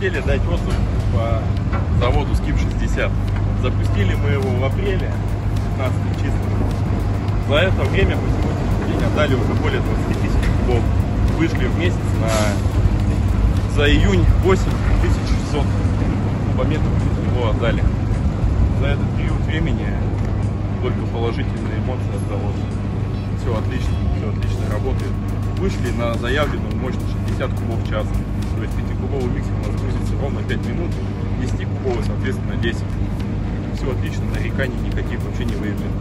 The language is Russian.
хотели дать отзыв по заводу Скип-60. Запустили мы его в апреле, 15 числа. За это время по сегодняшний день отдали уже более 20 тысяч кубов. Вышли в месяц на за июнь 8600 кубометров его отдали. За этот период времени только положительные эмоции от завода. Все отлично, все отлично работает. Вышли на заявленную мощность 60 кубов в час. То есть 5-кубовый миксер у нас грузится ровно 5 минут, 10-кубовый, соответственно, 10. Все отлично, нареканий никаких вообще не выявлено.